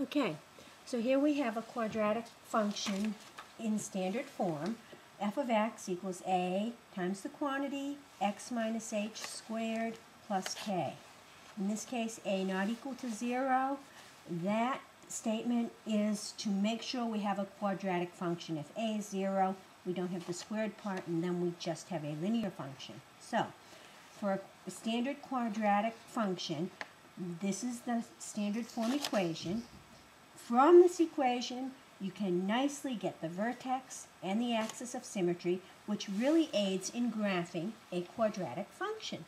Okay, so here we have a quadratic function in standard form. f of x equals a times the quantity x minus h squared plus k. In this case, a not equal to 0. That statement is to make sure we have a quadratic function. If a is 0, we don't have the squared part, and then we just have a linear function. So, for a standard quadratic function, this is the standard form equation. From this equation, you can nicely get the vertex and the axis of symmetry, which really aids in graphing a quadratic function.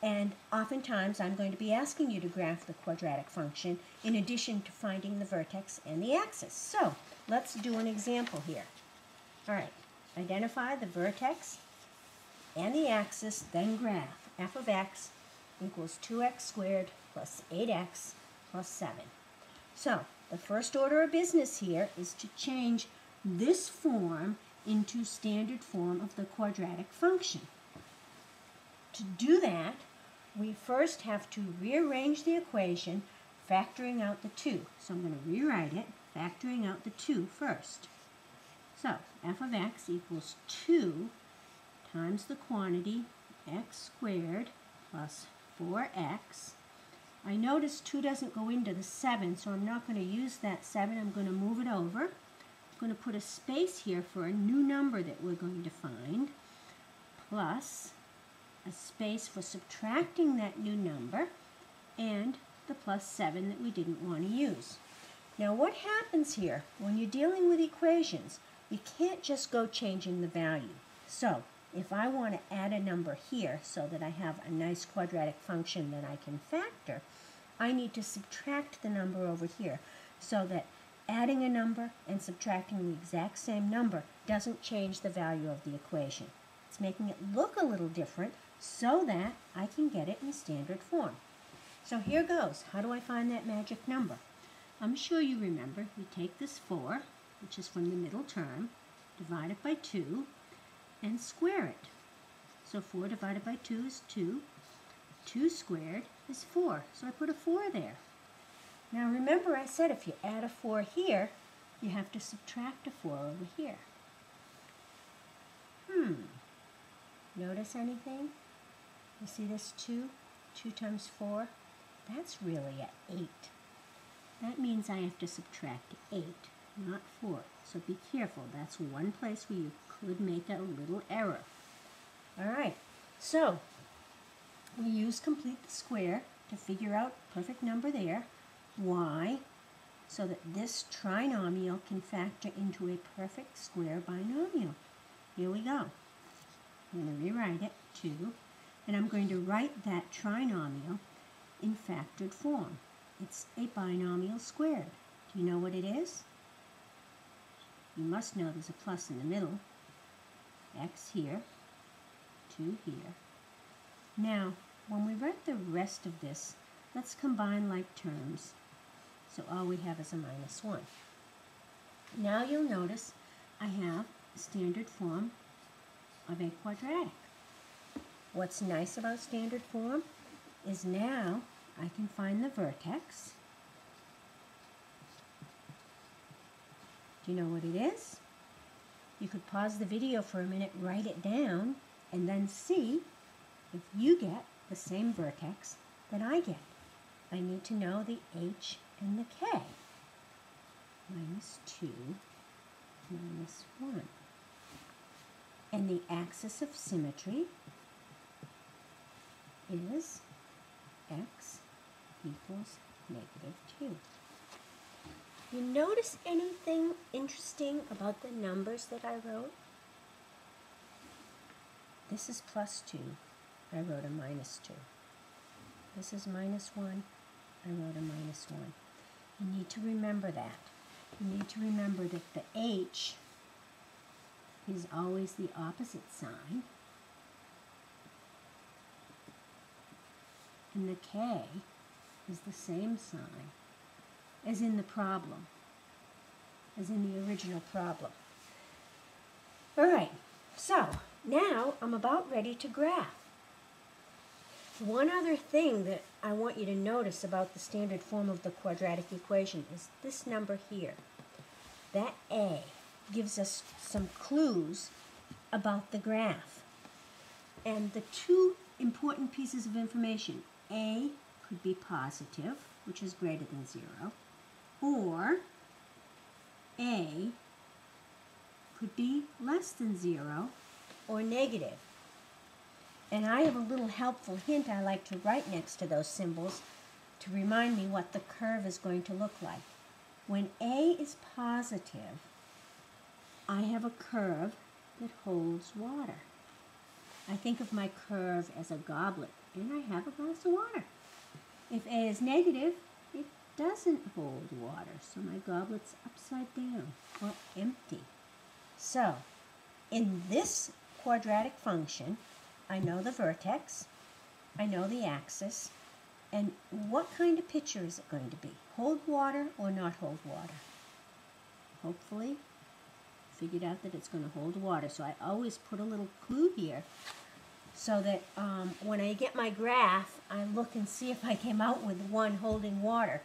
And oftentimes, I'm going to be asking you to graph the quadratic function in addition to finding the vertex and the axis. So, let's do an example here. All right, identify the vertex and the axis, then graph f of x equals 2x squared plus 8x plus 7. So, the first order of business here is to change this form into standard form of the quadratic function. To do that, we first have to rearrange the equation, factoring out the 2. So I'm going to rewrite it, factoring out the 2 first. So f of x equals 2 times the quantity x squared plus 4x I notice 2 doesn't go into the 7, so I'm not going to use that 7. I'm going to move it over. I'm going to put a space here for a new number that we're going to find, plus a space for subtracting that new number, and the plus 7 that we didn't want to use. Now what happens here, when you're dealing with equations, you can't just go changing the value. So if I want to add a number here so that I have a nice quadratic function that I can factor, I need to subtract the number over here so that adding a number and subtracting the exact same number doesn't change the value of the equation. It's making it look a little different so that I can get it in standard form. So here goes. How do I find that magic number? I'm sure you remember. We take this 4, which is from the middle term, divide it by 2, and square it. So 4 divided by 2 is 2. 2 squared is 4. So I put a 4 there. Now remember I said if you add a 4 here, you have to subtract a 4 over here. Hmm. Notice anything? You see this 2? 2 times 4? That's really an 8. That means I have to subtract 8, not 4. So be careful. That's one place where you could make a little error. All right, so we use complete the square to figure out perfect number there. Why? So that this trinomial can factor into a perfect square binomial. Here we go. I'm going to rewrite it, 2, and I'm going to write that trinomial in factored form. It's a binomial squared. Do you know what it is? You must know there's a plus in the middle. X here, 2 here. Now, when we write the rest of this, let's combine like terms. So all we have is a minus 1. Now you'll notice I have standard form of a quadratic. What's nice about standard form is now I can find the vertex Do you know what it is? You could pause the video for a minute, write it down, and then see if you get the same vertex that I get. I need to know the h and the k. Minus 2, minus 1. And the axis of symmetry is x equals negative 2. You notice anything interesting about the numbers that I wrote? This is plus 2. I wrote a minus 2. This is minus 1. I wrote a minus 1. You need to remember that. You need to remember that the h is always the opposite sign. And the k is the same sign as in the problem, as in the original problem. All right, so now I'm about ready to graph. One other thing that I want you to notice about the standard form of the quadratic equation is this number here. That A gives us some clues about the graph. And the two important pieces of information, A could be positive, which is greater than zero, or A could be less than zero or negative. And I have a little helpful hint I like to write next to those symbols to remind me what the curve is going to look like. When A is positive, I have a curve that holds water. I think of my curve as a goblet, and I have a glass of water. If A is negative, doesn't hold water, so my goblet's upside down or empty. So, in this quadratic function, I know the vertex, I know the axis, and what kind of picture is it going to be? Hold water or not hold water? Hopefully, figured out that it's going to hold water. So I always put a little clue here so that um, when I get my graph, I look and see if I came out with one holding water.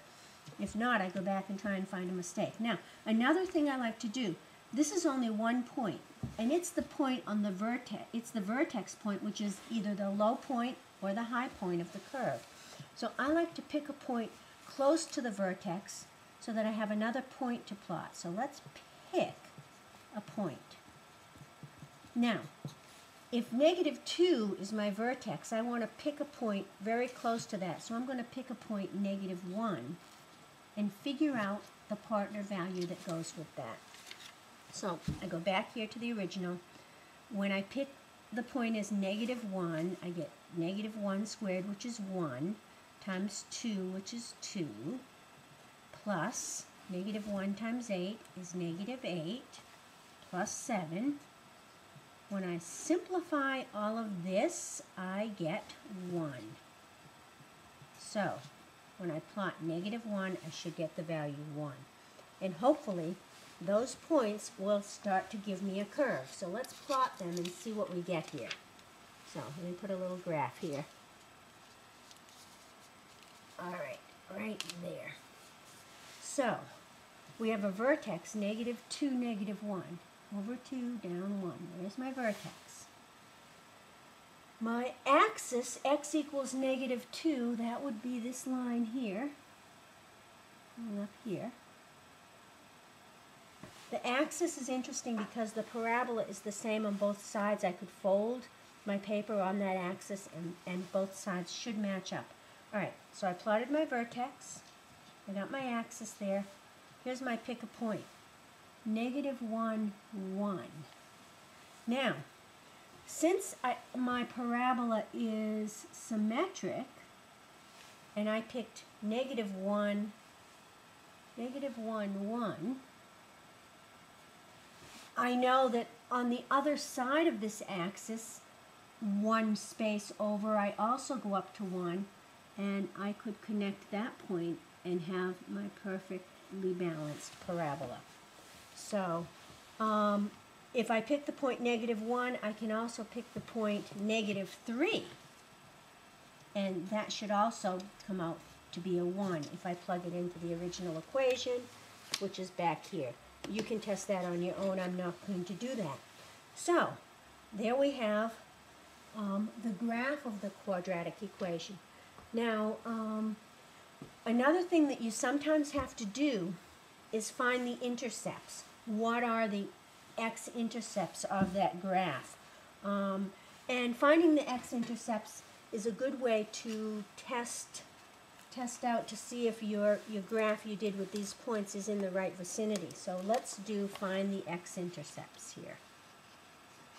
If not, I go back and try and find a mistake. Now, another thing I like to do, this is only one point, and it's the point on the vertex, it's the vertex point, which is either the low point or the high point of the curve. So I like to pick a point close to the vertex so that I have another point to plot. So let's pick a point. Now, if negative 2 is my vertex, I want to pick a point very close to that. So I'm going to pick a point negative 1 and figure out the partner value that goes with that. So I go back here to the original. When I pick the point as negative 1, I get negative 1 squared, which is 1, times 2, which is 2, plus negative 1 times 8 is negative 8, plus 7. When I simplify all of this, I get 1. So, when I plot negative 1, I should get the value 1. And hopefully, those points will start to give me a curve. So let's plot them and see what we get here. So let me put a little graph here. All right, right there. So we have a vertex, negative 2, negative 1. Over 2, down 1. There's my vertex. My axis, x equals negative 2, that would be this line here. Up here. The axis is interesting because the parabola is the same on both sides. I could fold my paper on that axis and, and both sides should match up. All right, so I plotted my vertex. I got my axis there. Here's my pick a point. Negative 1, 1. Now, since I, my parabola is symmetric, and I picked negative 1, negative 1, 1, I know that on the other side of this axis, one space over, I also go up to 1, and I could connect that point and have my perfectly balanced parabola. So, um, if I pick the point negative 1, I can also pick the point negative 3. And that should also come out to be a 1 if I plug it into the original equation, which is back here. You can test that on your own. I'm not going to do that. So, there we have um, the graph of the quadratic equation. Now, um, another thing that you sometimes have to do is find the intercepts. What are the x-intercepts of that graph? Um, and finding the x-intercepts is a good way to test test out to see if your, your graph you did with these points is in the right vicinity. So let's do find the x-intercepts here.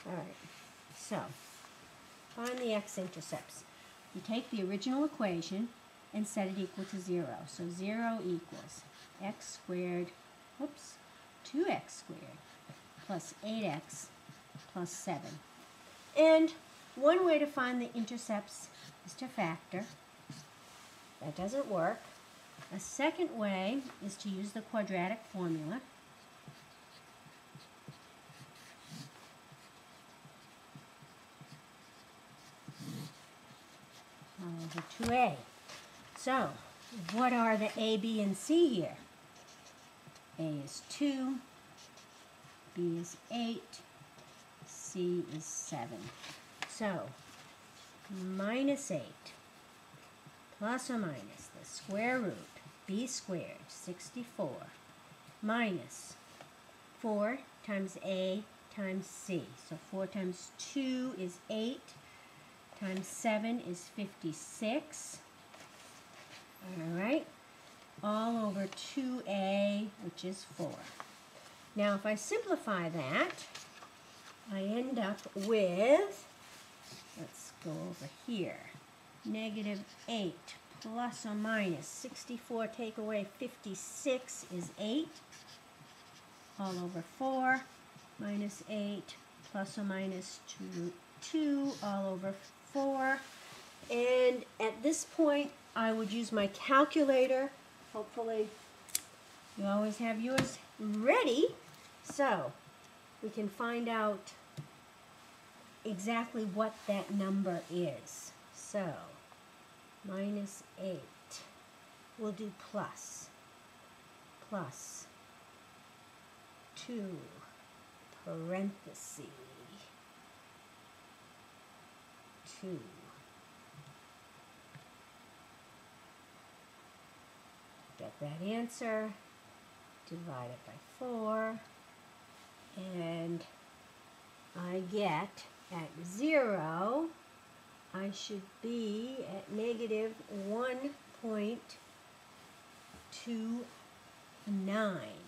All right, so find the x-intercepts. You take the original equation and set it equal to 0. So 0 equals x squared, whoops, 2x squared plus 8x plus 7. And one way to find the intercepts is to factor. That doesn't work. A second way is to use the quadratic formula. Over 2a. So, what are the A, B, and C here? A is 2, B is 8, C is 7. So, minus 8 plus or minus the square root b squared, 64, minus 4 times a times c. So 4 times 2 is 8, times 7 is 56. All right, all over 2a, which is 4. Now, if I simplify that, I end up with, let's go over here, negative 8 plus or minus 64 take away 56 is 8 all over 4 minus 8 plus or minus 2 2 all over 4 and at this point I would use my calculator hopefully you always have yours ready so we can find out exactly what that number is so minus 8. We'll do plus, plus 2, parenthesis, 2. Get that answer, divide it by 4, and I get at 0 I should be at negative 1.29.